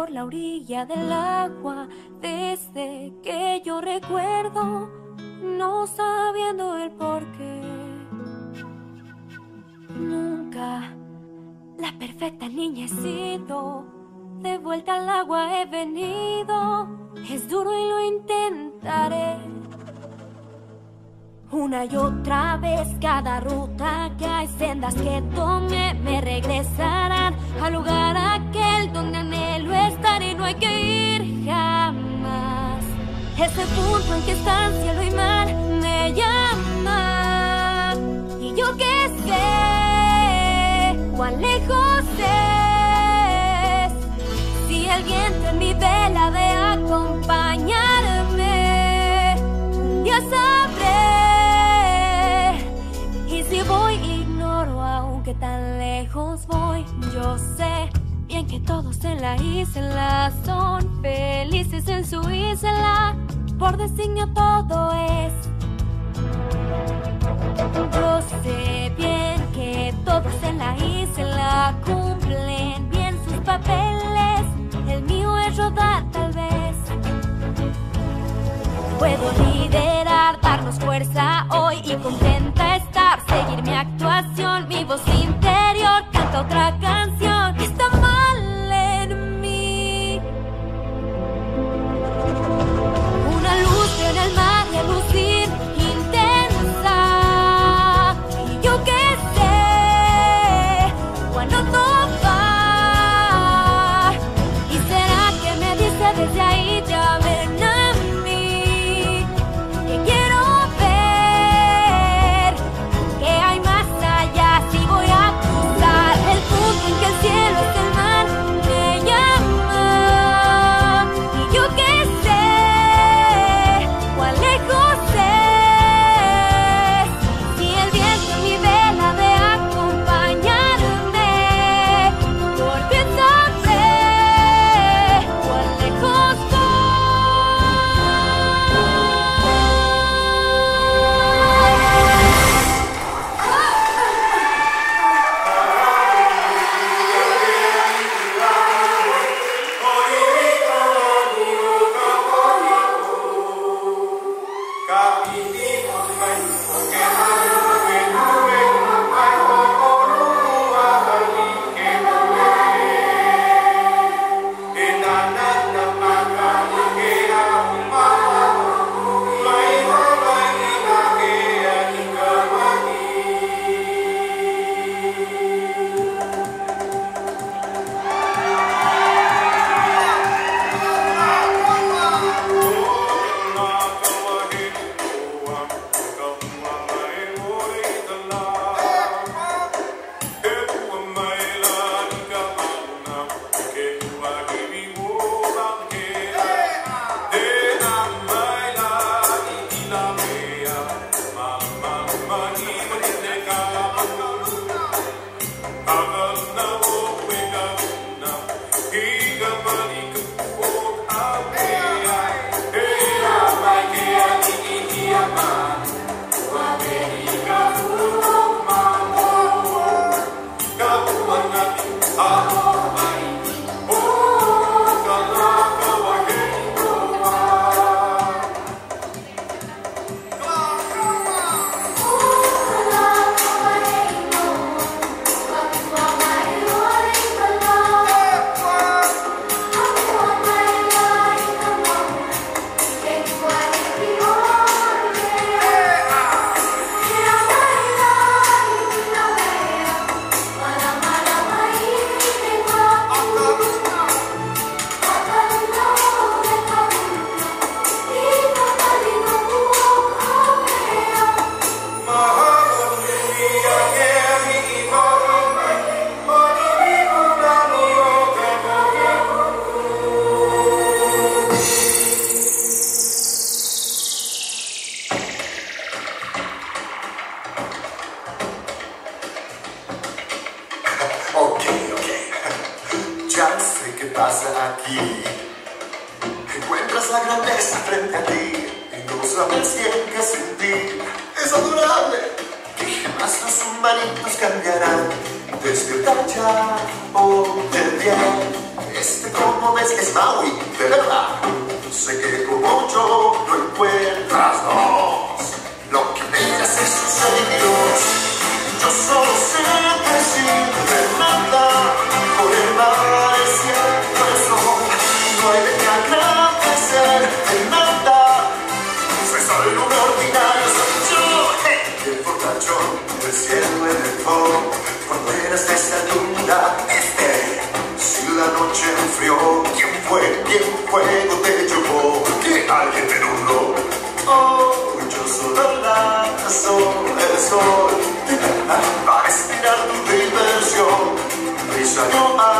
por la orilla del agua desde que yo recuerdo, no sabiendo el porqué. Nunca la perfecta niña he sido, de vuelta al agua he venido, es duro y lo intentaré. Una y otra vez cada ruta que hay sendas que tome me regresarán al lugar aquel donde no hay que ir jamás. Ese punto en que están cielo y mar me llama y yo que que todos en la isla son felices en su isla por designio todo es yo sé bien que todos en la isla cumplen bien sus papeles. El mío es rodar tal vez. Puedo liderar, darnos fuerza hoy y contenta estar. Seguir mi actuación, mi voz interior canta otra canción. Humanitos cambiarán. Despierta ya, bien. Este como ves es Maui, de verdad. Sé que como yo no encuentras dos. Lo que miras es anillos. Yo solo sé que sin nada por el mar en el fondo. Cuando eras de esa luna, este. Si la noche enfrió, ¿quién fue? ¿Quién fuego te llevó? ¿Que alguien te nubló? Oh, yo solo la razón, el sol Para estirar tu diversión Risa yo hago